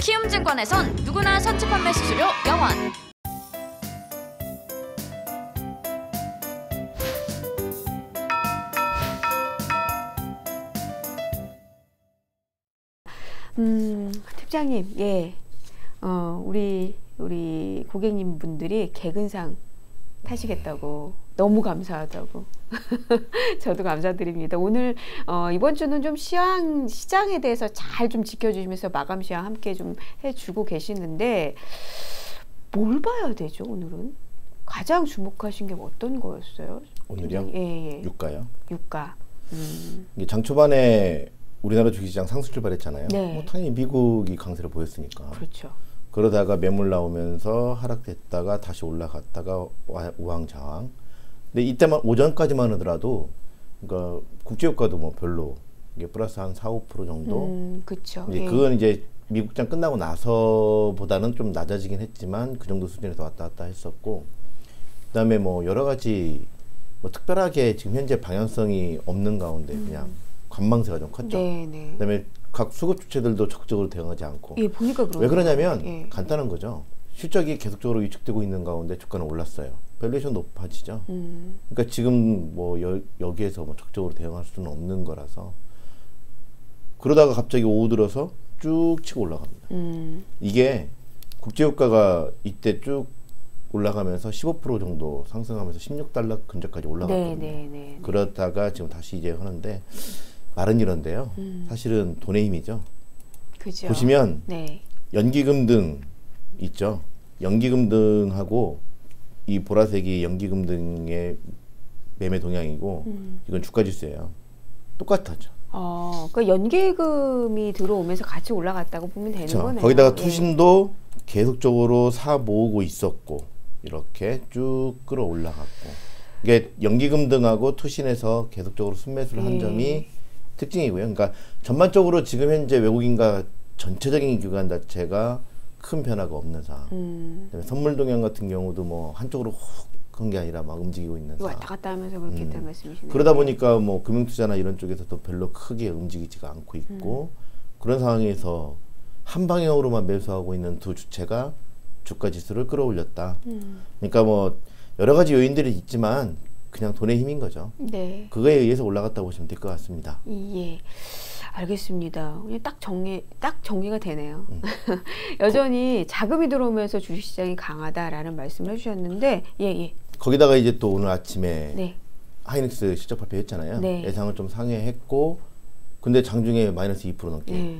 키움증권에선 누구나 선취 판매 수수료 0원. 음, 팀장님, 예. 어, 우리, 우리 고객님 분들이 개근상 타시겠다고. 너무 감사하다고. 저도 감사드립니다. 오늘, 어, 이번 주는 좀 시황, 시장에 대해서 잘 좀 지켜주시면서 마감 시황 함께 좀 해주고 계시는데, 뭘 봐야 되죠, 오늘은? 가장 주목하신 게 어떤 거였어요? 오늘요? 예, 예. 유가요. 유가. 음, 이게 장 초반에 우리나라 주식시장 상승 출발했잖아요. 네. 뭐 당연히 미국이 강세를 보였으니까. 그렇죠. 그러다가 매물 나오면서 하락됐다가 다시 올라갔다가 와- 우왕좌왕. 근데 이때만 오전까지만 하더라도 그러니까 국제유가도 뭐 별로 이게 플러스 한 4, 5% 정도. 음, 그렇죠. 이제 그건 이제 미국장 끝나고 나서보다는 좀 낮아지긴 했지만 그 정도 수준에서 왔다 갔다 했었고 그다음에 뭐 여러 가지 뭐 특별하게 지금 현재 방향성이 없는 가운데 그냥 관망세가 좀 컸죠. 네, 네. 그다음에 각 수급 주체들도 적극적으로 대응하지 않고 예, 보니까 그런 왜 그러냐면 예. 간단한 거죠. 실적이 계속적으로 위축되고 있는 가운데 주가는 올랐어요. valuation 높아지죠. 음, 그러니까 지금 뭐 여, 여기에서 뭐 적극적으로 대응할 수는 없는 거라서 그러다가 갑자기 오후 들어서 쭉 치고 올라갑니다. 음, 이게 국제유가가 이때 쭉 올라가면서 15% 정도 상승하면서 16달러 근처까지 올라갔거든요. 네, 네, 네. 그러다가 지금 다시 이제 하는데 말은 이런데요. 음. 사실은 돈의 힘이죠. 그죠. 보시면 네, 연기금 등 있죠. 연기금 등하고 이 보라색이 연기금 등의 매매 동향이고 음. 이건 주가 지수예요. 똑같아죠. 어, 그 연계금이 들어오면서 같이 올라갔다고 보면 되는 그렇죠. 거네요. 거기다가 예. 투신도 계속적으로 사 모으고 있었고 이렇게 쭉 끌어올라갔고 이게 연기금 등하고 투신에서 계속적으로 순매수를 한 예. 점이 특징이고요. 그러니까 전반적으로 지금 현재 외국인과 전체적인 기관 자체가 큰 변화가 없는 상황. 음, 선물 동향 같은 경우도 뭐 한쪽으로 훅한게 아니라 막 움직이고 있는 상황. 왔다 갔다 하면서 그렇게 음. 했다는 말씀이시네요. 그러다 보니까 뭐 금융투자나 이런 쪽에서도 별로 크게 움직이지가 않고 있고 음. 그런 상황에서 한 방향으로만 매수하고 있는 두 주체가 주가 지수를 끌어올렸다. 음, 그러니까 뭐 여러 가지 요인들이 있지만 그냥 돈의 힘인 거죠. 네, 그거에 의해서 올라갔다 보시면 될 것 같습니다. 예. 알겠습니다. 그냥 딱 정리, 딱 정리가 되네요. 음. 여전히 자금이 들어오면서 주식시장이 강하다라는 말씀을 해주셨는데, 예, 예. 거기다가 이제 또 오늘 아침에 네, 하이닉스 실적 발표했잖아요. 네. 예상을 좀 상회했고 근데 장중에 마이너스 2% 넘게 예.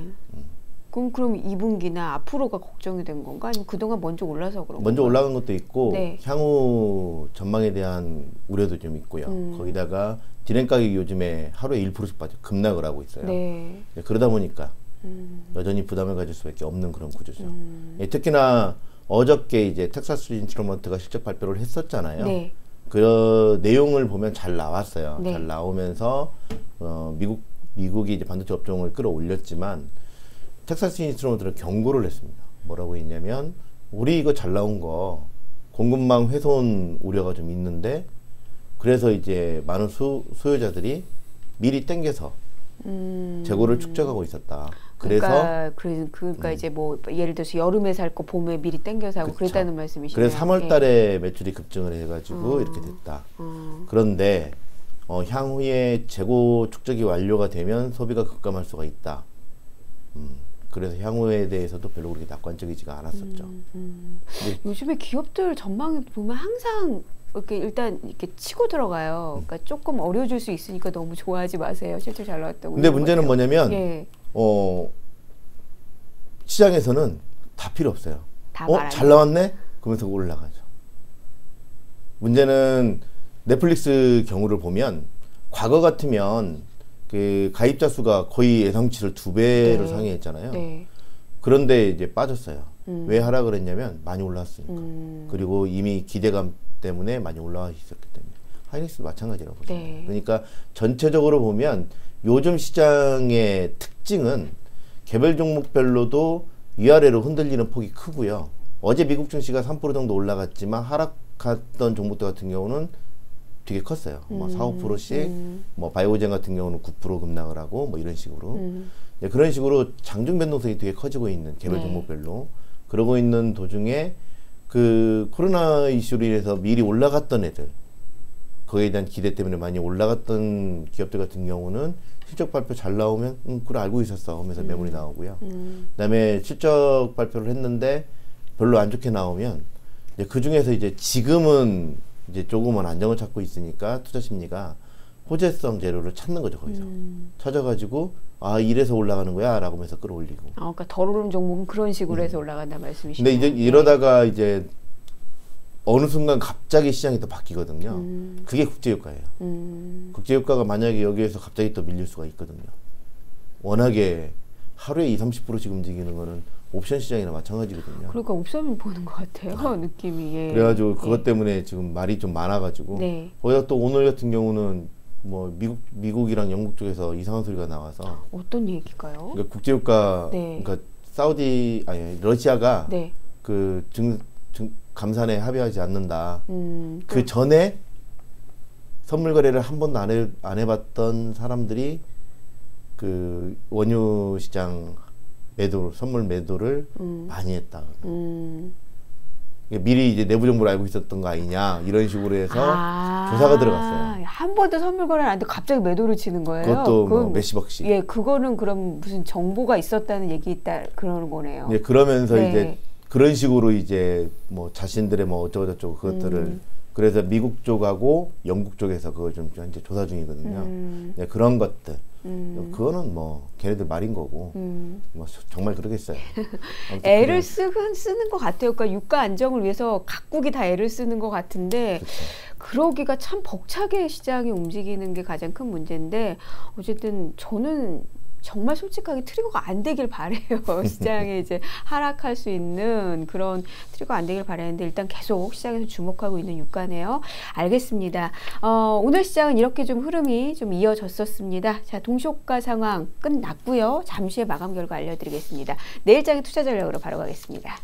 그럼 그럼 2분기나 앞으로가 걱정이 된 건가? 아니면 그동안 먼저 올라서 그런 먼저 건가? 올라간 것도 있고 네. 향후 전망에 대한 우려도 좀 있고요. 음. 거기다가 디램 가격이 요즘에 하루에 1%씩 빠져 급락을 하고 있어요. 네. 네, 그러다 보니까 음, 여전히 부담을 가질 수밖에 없는 그런 구조죠. 음. 예, 특히나 어저께 이제 텍사스 인스트루먼트가 실적 발표를 했었잖아요. 네. 그 내용을 보면 잘 나왔어요. 네. 잘 나오면서 어, 미국 미국이 이제 반도체 업종을 끌어올렸지만 텍사스 인스트루먼트는 경고를 했습니다. 뭐라고 했냐면 우리 이거 잘 나온 거 공급망 훼손 우려가 좀 있는데 그래서 이제 많은 수, 수요자들이 미리 땡겨서 음. 재고를 축적하고 있었다. 그래서 음. 그러니까 그, 그러니까 이제 뭐 예를 들어서 여름에 살 거 봄에 미리 땡겨 사고 그쵸. 그랬다는 말씀이시네요. 그래서 3월 예. 달에 매출이 급증을 해 가지고 음. 이렇게 됐다. 어, 그런데 어, 향후에 재고 축적이 완료가 되면 소비가 급감할 수가 있다. 음, 그래서 향후에 대해서도 별로 그렇게 낙관적이지가 않았었죠. 음. 근데 요즘에 기업들 전망 보면 항상 이렇게 일단 이렇게 치고 들어가요. 음. 그러니까 조금 어려워질 수 있으니까 너무 좋아하지 마세요. 실제 잘 나왔다고. 근데 문제는. 뭐냐면 예, 어, 시장에서는 다 필요 없어요. 다 어, 잘 나왔네? 그러면서 올라가죠. 문제는 넷플릭스 경우를 보면 과거 같으면 그 가입자 수가 거의 예상치를 두 배를 네. 상회했잖아요. 네. 그런데 이제 빠졌어요. 음. 왜 하라 그랬냐면 많이 올랐으니까. 음. 그리고 이미 기대감 때문에 많이 올라와 있었기 때문에. 하이닉스도 마찬가지라고 보시면 네. 그러니까 전체적으로 보면 요즘 시장의 특징은 개별 종목별로도 위아래로 흔들리는 폭이 크고요. 어제 미국 증시가 3% 정도 올라갔지만 하락했던 종목들 같은 경우는 되게 컸어요. 뭐 4, 5%씩 음. 뭐 바이오젠 같은 경우는 9% 급락을 하고 뭐 이런 식으로. 음. 네, 그런 식으로 장중 변동성이 되게 커지고 있는 개별 네. 종목별로 그러고 있는 도중에 그 코로나 이슈로 인해서 미리 올라갔던 애들 거기에 대한 기대 때문에 많이 올라갔던 기업들 같은 경우는 실적 발표 잘 나오면 음 그래 알고 있었어 하면서 매물이 나오고요. 음. 그다음에 실적 발표를 했는데 별로 안 좋게 나오면 이제 그 중에서 이제 지금은 이제 조금은 안정을 찾고 있으니까 투자 심리가 호재성 재료를 찾는 거죠 거기서 음. 찾아가지고 아 이래서 올라가는 거야라고 하면서 끌어올리고. 아, 그러니까 덜 오른 종목은 그런 식으로 해서 올라간다 말씀이시죠? 음. 근데 이제 이러다가 이제 어느 순간 갑자기 시장이 또 바뀌거든요. 음. 그게 국제 효과예요. 음. 국제 효과가 만약에 여기에서 갑자기 또 밀릴 수가 있거든요. 워낙에 하루에 2, 30%씩 움직이는 거는 옵션 시장이나 마찬가지거든요. 그러니까 옵션 보는 것 같아요 느낌이. 예. 그래가지고 그것 예. 때문에 지금 말이 좀 많아가지고 네. 거기다 또 오늘 같은 경우는 뭐 미국 미국이랑 영국 쪽에서 이상한 소리가 나와서 어떤 얘기일까요? 그러니까 국제 효과 네. 그러니까 사우디 아니 러시아가 네. 그 증, 증 감산에 합의하지 않는다. 음. 또- 그 전에 선물 거래를 한 번도 안, 해, 안 해봤던 사람들이 그 원유 시장 매도 선물 매도를 음. 많이 했다. 음. 미리 이제 내부 정보를 알고 있었던 거 아니냐 이런 식으로 해서 아, 조사가 들어갔어요. 한 번도 선물 거래를 안 했는데 갑자기 매도를 치는 거예요. 그것도 뭐 몇십억씩. 예, 그거는 그럼 무슨 정보가 있었다는 얘기 있다 그러는 거네요. 예, 그러면서 네. 이제 그런 식으로 이제 뭐 자신들의 뭐 어쩌고 저쩌고 그것들을 음. 그래서 미국 쪽하고 영국 쪽에서 그걸 좀 현재 조사 중이거든요. 음. 네, 그런 것들 음. 그거는 뭐 걔네들 말인 거고 음. 뭐 저- 정말 그러겠어요. 애를 쓰긴 쓰는 것 같아요. 그러니까 유가 안정을 위해서 각국이 다 애를 쓰는 것 같은데 그쵸. 그러기가 참 벅차게 시장이 움직이는 게 가장 큰 문제인데 어쨌든 저는 정말 솔직하게 트리거가 안 되길 바래요. 시장에 이제 하락할 수 있는 그런 트리거 안 되길 바라는데 일단 계속 시장에서 주목하고 있는 유가네요. 알겠습니다. 어, 오늘 시장은 이렇게 좀 흐름이 좀 이어졌었습니다. 자, 동시효과 상황 끝났고요. 잠시 후에 마감 결과 알려드리겠습니다. 내일장의 투자 전략으로 바로 가겠습니다.